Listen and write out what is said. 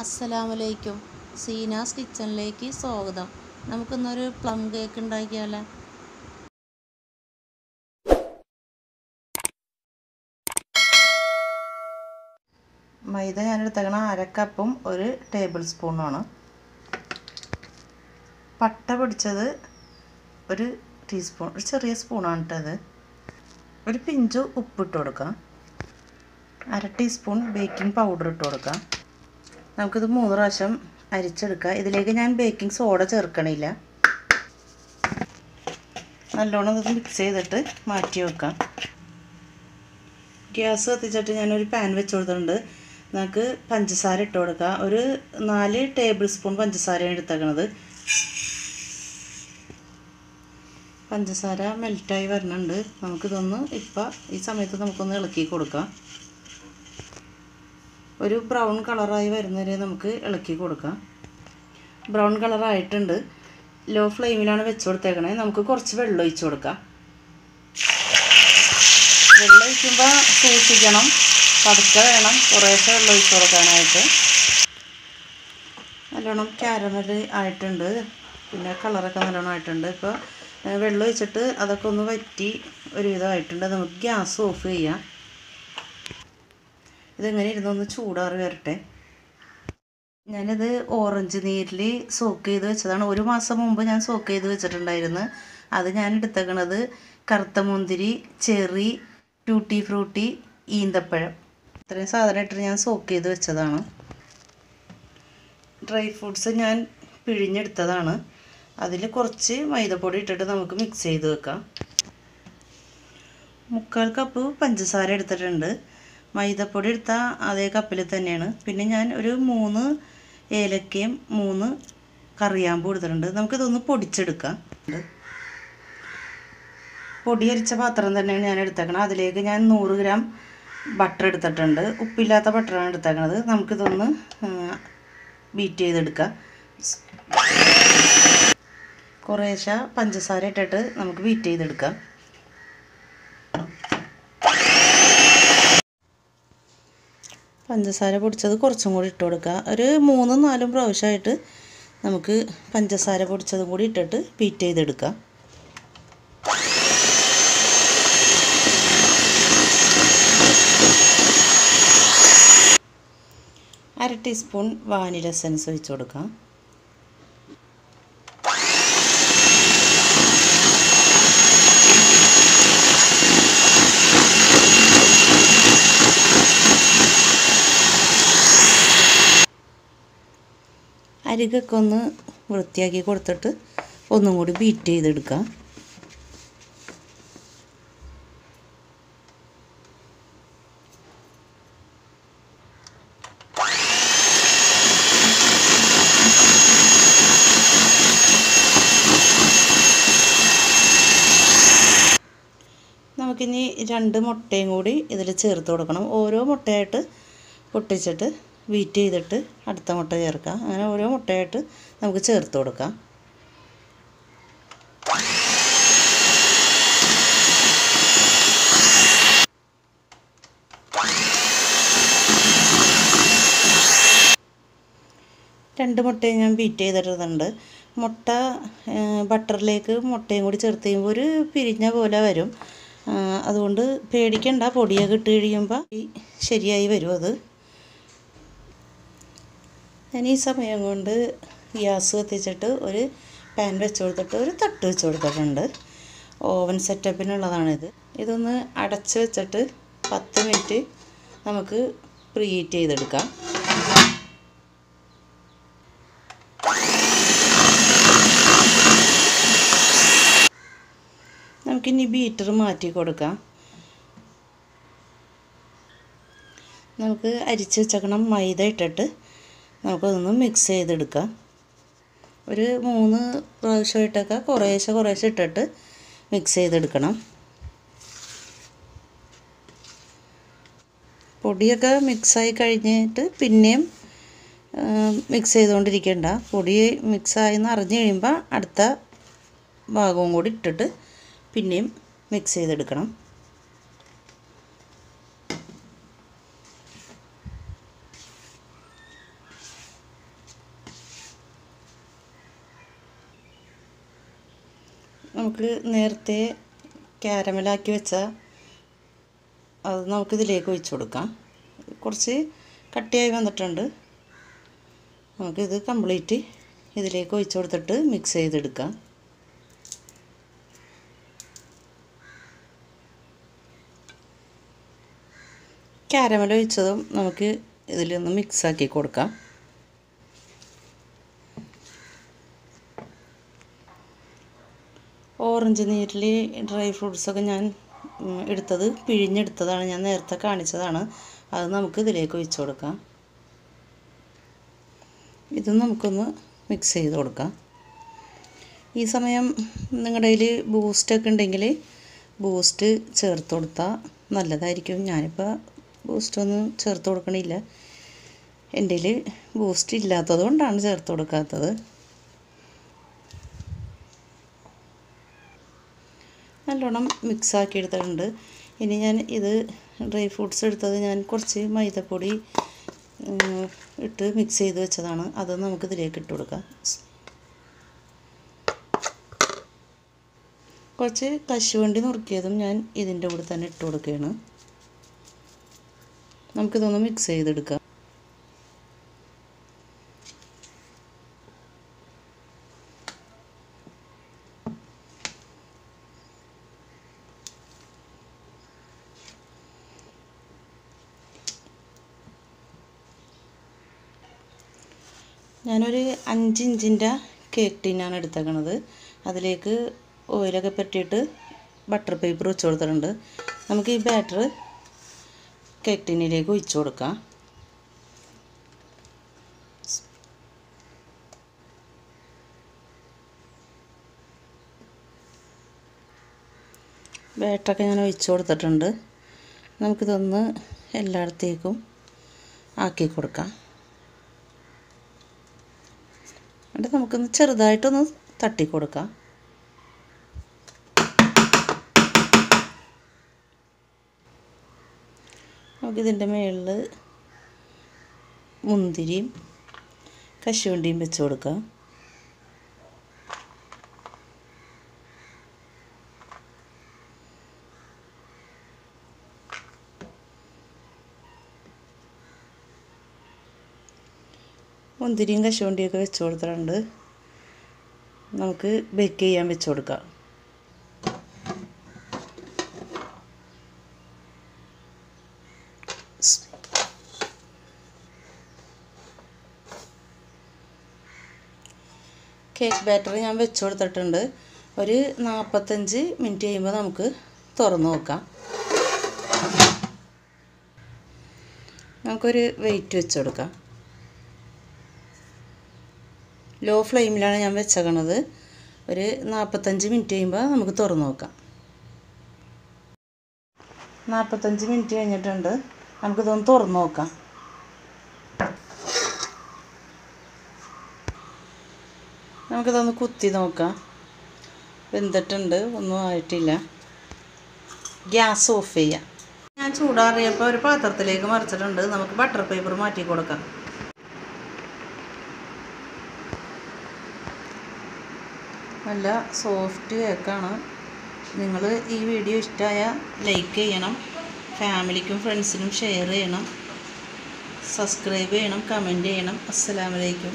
അസ്സലാമലൈക്കും. സീനാസ് കിച്ചണിലേക്ക് സ്വാഗതം. നമുക്കിന്നൊരു പ്ലം കേക്ക് ഉണ്ടാക്കിയാലോ? മൈദ ഞാൻ അരക്കപ്പും അര കപ്പും ഒരു ടേബിൾ സ്പൂണുമാണ് പട്ട പിടിച്ചത് ഒരു ടീസ്പൂൺ ഒരു ചെറിയ സ്പൂണാണ് ഇട്ടത്. ഒരു പിഞ്ച് ഉപ്പിട്ട് കൊടുക്കാം. അര ടീസ്പൂൺ ബേക്കിംഗ് പൗഡർ ഇട്ട് കൊടുക്കാം. നമുക്കിത് മൂന്ന് പ്രാവശ്യം അരിച്ചെടുക്കാം. ഇതിലേക്ക് ഞാൻ ബേക്കിംഗ് സോഡ ചേർക്കണില്ല. നല്ലോണം ഇത് മിക്സ് ചെയ്തിട്ട് മാറ്റി വെക്കാം. ഗ്യാസ് കത്തിച്ചിട്ട് ഞാനൊരു പാൻ വെച്ച് കൊടുത്തിട്ടുണ്ട്. നമുക്ക് പഞ്ചസാര ഇട്ട് കൊടുക്കാം. ഒരു നാല് ടേബിൾ സ്പൂൺ പഞ്ചസാരയാണ് എടുത്തേക്കണത്. പഞ്ചസാര മെൽറ്റായി വരണുണ്ട്. നമുക്കിതൊന്ന് ഇപ്പം ഈ സമയത്ത് നമുക്കൊന്ന് ഇളക്കി കൊടുക്കാം. ഒരു ബ്രൗൺ കളറായി വരുന്നവരെ നമുക്ക് ഇളക്കി കൊടുക്കാം. ബ്രൗൺ കളറായിട്ടുണ്ട്. ലോ ഫ്ലെയിമിലാണ് വെച്ച് കൊടുത്തേക്കണേ. നമുക്ക് കുറച്ച് വെള്ളം ഒഴിച്ച് കൊടുക്കാം. വെള്ളം ഒഴിക്കുമ്പോൾ സൂക്ഷിക്കണം. പതുക്കെ വേണം കുറേശ്ശെ വെള്ളം ഒഴിച്ച് കൊടുക്കാനായിട്ട്. നല്ലോണം ക്യാരമൽ ആയിട്ടുണ്ട്. പിന്നെ കളറൊക്കെ നല്ലോണം ആയിട്ടുണ്ട്. ഇപ്പോൾ വെള്ളം ഒഴിച്ചിട്ട് അതൊക്കെ ഒന്ന് വറ്റി ഒരുവിധമായിട്ടുണ്ട് നമുക്ക് ഗ്യാസ് ഓഫ് ചെയ്യാം. ഇതെങ്ങനെ ഇരുന്നൊന്ന് ചൂടാറി വരട്ടെ. ഞാനിത് ഓറഞ്ച് നീരിൽ സോക്ക് ചെയ്ത് വെച്ചതാണ്. ഒരു മാസം മുമ്പ് ഞാൻ സോക്ക് ചെയ്ത് വെച്ചിട്ടുണ്ടായിരുന്നു. അത് ഞാൻ എടുത്തേക്കണത് കറുത്ത മുന്തിരി ചെറി ട്യൂട്ടി ഫ്രൂട്ടി ഈന്തപ്പഴം. ഇത്രയും സാധനം ഇട്ടിട്ട് ഞാൻ സോക്ക് ചെയ്ത് വെച്ചതാണ്. ഡ്രൈ ഫ്രൂട്ട്സ് ഞാൻ പിഴിഞ്ഞെടുത്തതാണ്. അതിൽ കുറച്ച് മൈദപ്പൊടി ഇട്ടിട്ട് നമുക്ക് മിക്സ് ചെയ്ത് വെക്കാം. മുക്കാൽ കപ്പ് പഞ്ചസാര എടുത്തിട്ടുണ്ട്. മൈദപ്പൊടി എടുത്ത അതേ കപ്പിൽ തന്നെയാണ്. പിന്നെ ഞാൻ ഒരു മൂന്ന് ഏലക്കയും മൂന്ന് കറിയാമ്പും എടുത്തിട്ടുണ്ട്. നമുക്കിതൊന്ന് പൊടിച്ചെടുക്കാം. പൊടിയരിച്ച പാത്രം തന്നെയാണ് ഞാൻ എടുത്തേക്കണത്. അതിലേക്ക് ഞാൻ നൂറ് ഗ്രാം ബട്ടർ എടുത്തിട്ടുണ്ട്. ഉപ്പില്ലാത്ത ബട്ടറാണ് എടുത്തേക്കണത്. നമുക്കിതൊന്ന് ബീറ്റ് ചെയ്തെടുക്കാം. കുറേശ്ശെ പഞ്ചസാര ഇട്ടിട്ട് നമുക്ക് ബീറ്റ് ചെയ്തെടുക്കാം. പഞ്ചസാര പൊടിച്ചത് കുറച്ചും കൂടി ഇട്ട് കൊടുക്കുക. ഒരു മൂന്നും നാലും പ്രാവശ്യമായിട്ട് നമുക്ക് പഞ്ചസാര പൊടിച്ചതും കൂടി ഇട്ടിട്ട് ബീറ്റ് ചെയ്തെടുക്കാം. അര ടീസ്പൂൺ വാനില എസൻസ് ഒഴിച്ച് കൊടുക്കാം. അരികൊക്കെ ഒന്ന് വൃത്തിയാക്കി കൊടുത്തിട്ട് ഒന്നും കൂടി ബീറ്റ് ചെയ്തെടുക്കാം. നമുക്കിനി രണ്ട് മുട്ടയും കൂടി ഇതിൽ ചേർത്ത് കൊടുക്കണം. ഓരോ മുട്ടയായിട്ട് പൊട്ടിച്ചിട്ട് ബീറ്റ് ചെയ്തിട്ട് അടുത്ത മുട്ട ചേർക്കാം. അങ്ങനെ ഓരോ മുട്ടയായിട്ട് നമുക്ക് ചേർത്ത് കൊടുക്കാം. രണ്ട് മുട്ടയും ഞാൻ ബീറ്റ് ചെയ്തിട്ടുണ്ട് മുട്ട ബട്ടറിലേക്ക് മുട്ടയും കൂടി ചേർത്ത് കഴിയുമ്പോൾ ഒരു പിരിഞ്ഞ പോലെ വരും. അതുകൊണ്ട് പേടിക്കണ്ട പൊടിയൊക്കെ ഇട്ട് കഴിയുമ്പോൾ ശരിയായി വരും അത്. ഞാൻ ഈ സമയം കൊണ്ട് ഗ്യാസ് കത്തിച്ചിട്ട് ഒരു പാൻ വെച്ച് കൊടുത്തിട്ട് ഒരു തട്ട് വെച്ച് കൊടുത്തിട്ടുണ്ട്. ഓവൻ സെറ്റപ്പിനുള്ളതാണിത്. ഇതൊന്ന് അടച്ച് വെച്ചിട്ട് പത്ത് മിനിറ്റ് നമുക്ക് പ്രീഹീറ്റ് ചെയ്തെടുക്കാം. നമുക്കിനി ബീറ്റർ മാറ്റി കൊടുക്കാം. നമുക്ക് അരിച്ച് വെച്ചേക്കണം മൈദ ഇട്ടിട്ട്. നമുക്കതൊന്ന് മിക്സ് ചെയ്തെടുക്കാം. ഒരു മൂന്ന് പ്രാവശ്യമായിട്ടൊക്കെ കുറേശ്ശെ കുറേശ്ശെ ഇട്ടിട്ട് മിക്സ് ചെയ്തെടുക്കണം. പൊടിയൊക്കെ മിക്സായി കഴിഞ്ഞിട്ട് പിന്നെയും മിക്സ് ചെയ്തുകൊണ്ടിരിക്കേണ്ട. പൊടി മിക്സായി എന്ന് അറിഞ്ഞ് കഴിയുമ്പോൾ അടുത്ത ഭാഗവും കൂടി ഇട്ടിട്ട് പിന്നെയും മിക്സ് ചെയ്തെടുക്കണം. നമുക്ക് നേരത്തെ ക്യാരമലാക്കി വെച്ച അത് നമുക്കിതിലേക്ക് ഒഴിച്ചു കൊടുക്കാം. കുറച്ച് കട്ടിയായി വന്നിട്ടുണ്ട്. നമുക്കിത് കംപ്ലീറ്റ് ഇതിലേക്ക് ഒഴിച്ചു കൊടുത്തിട്ട് മിക്സ് ചെയ്തെടുക്കാം. ക്യാരമൽ ഒഴിച്ചതും നമുക്ക് ഇതിലൊന്ന് മിക്സാക്കി കൊടുക്കാം. ഓറഞ്ച് നീരിൽ ഡ്രൈ ഫ്രൂട്ട്സൊക്കെ ഞാൻ എടുത്തത് പിഴിഞ്ഞെടുത്തതാണ്. ഞാൻ നേരത്തെ കാണിച്ചതാണ്. അത് നമുക്ക് ഇതിലേക്ക് ഒഴിച്ചു കൊടുക്കാം. ഇത് നമുക്കൊന്ന് മിക്സ് ചെയ്ത് കൊടുക്കാം. ഈ സമയം നിങ്ങളുടെ കയ്യിൽ ബൂസ്റ്റൊക്കെ ഉണ്ടെങ്കിൽ ബൂസ്റ്റ് ചേർത്ത് കൊടുത്താൽ നല്ലതായിരിക്കും. ഞാനിപ്പോൾ ബൂസ്റ്റൊന്നും ചേർത്ത് കൊടുക്കണില്ല. എന്റെ കയ്യിൽ ബൂസ്റ്റ് ഇല്ലാത്തത് കൊണ്ടാണ് ചേർത്ത് കൊടുക്കാത്തത്. നല്ലോണം മിക്സ് ആക്കി എടുത്തിട്ടുണ്ട് ഇനി ഞാൻ ഇത് ഡ്രൈ ഫ്രൂട്ട്സ് എടുത്തത് ഞാൻ കുറച്ച് മൈദപ്പൊടി ഇട്ട് മിക്സ് ചെയ്ത് വെച്ചതാണ്. അത് നമുക്ക് ഇതിലേക്ക് ഇട്ട് കൊടുക്കാം. കുറച്ച് കശുവണ്ടി നുറുക്കിയതും ഞാൻ ഇതിന്റെ കൂടെ തന്നെ ഇട്ട് കൊടുക്കുകയാണ്. നമുക്കിതൊന്ന് മിക്സ് ചെയ്തെടുക്കാം. ഞാനൊരു അഞ്ച് ഇഞ്ചിന്റെ കേക്ക് ടീനാണ് എടുത്തേക്കണത്. അതിലേക്ക് ഓയിലൊക്കെ പറ്റിയിട്ട് ബട്ടർ പേപ്പർ വെച്ച് കൊടുത്തിട്ടുണ്ട്. നമുക്ക് ഈ ബാറ്റർ കേക്ക് ടീനിലേക്ക് ഒഴിച്ചു കൊടുക്കാം. ബാറ്ററൊക്കെ ഞാൻ ഒഴിച്ചു കൊടുത്തിട്ടുണ്ട്. നമുക്കിതൊന്ന് എല്ലായിടത്തേക്കും ആക്കി കൊടുക്കാം. എന്നിട്ട് നമുക്കൊന്ന് ചെറുതായിട്ടൊന്ന് തട്ടി കൊടുക്കാം നമുക്കിതിന്റെ മുകളിൽ മുന്തിരിയും കശുവണ്ടിയും വെച്ച് കൊടുക്കാം. മുന്തിരിയും കശുവണ്ടിയൊക്കെ വെച്ച് കൊടുത്തിട്ടുണ്ട്. നമുക്ക് ബേക്ക് ചെയ്യാൻ വെച്ച് കൊടുക്കാം. കേക്ക് ബാറ്റർ ഞാൻ വെച്ച് കൊടുത്തിട്ടുണ്ട്. ഒരു നാൽപ്പത്തഞ്ച് മിനിറ്റ് കഴിയുമ്പോൾ നമുക്ക് തുറന്ന് നോക്കാം. നമുക്കൊരു വെയിറ്റ് വെച്ച് കൊടുക്കാം. ലോ ഫ്ലെയിമിലാണ് ഞാൻ വെച്ചേക്കണത്. ഒരു നാൽപ്പത്തഞ്ച് മിനിറ്റ് കഴിയുമ്പോൾ നമുക്ക് തുറന്ന് നോക്കാം. നാൽപ്പത്തഞ്ച് മിനിറ്റ് കഴിഞ്ഞിട്ടുണ്ട്. നമുക്കിതൊന്ന് തുറന്ന് നോക്കാം. നമുക്കിതൊന്ന് കുത്തി നോക്കാം. വെന്തിട്ടുണ്ട് ഒന്നും ആയിട്ടില്ല. ഗ്യാസ് ഓഫ് ചെയ്യാം. ഞാൻ ചൂടാറിയപ്പോൾ ഒരു പാത്രത്തിലേക്ക് മറിച്ചിട്ടുണ്ട്. നമുക്ക് ബട്ടർ പേപ്പർ മാറ്റി കൊടുക്കാം. നല്ല സോഫ്റ്റ് കേക്കാണ്. നിങ്ങൾ ഈ വീഡിയോ ഇഷ്ടമായ ലൈക്ക് ചെയ്യണം ഫാമിലിക്കും ഫ്രണ്ട്സിനും ഷെയർ ചെയ്യണം സബ്സ്ക്രൈബ് ചെയ്യണം കമന്റ് ചെയ്യണം. അസ്സലാമലൈക്കും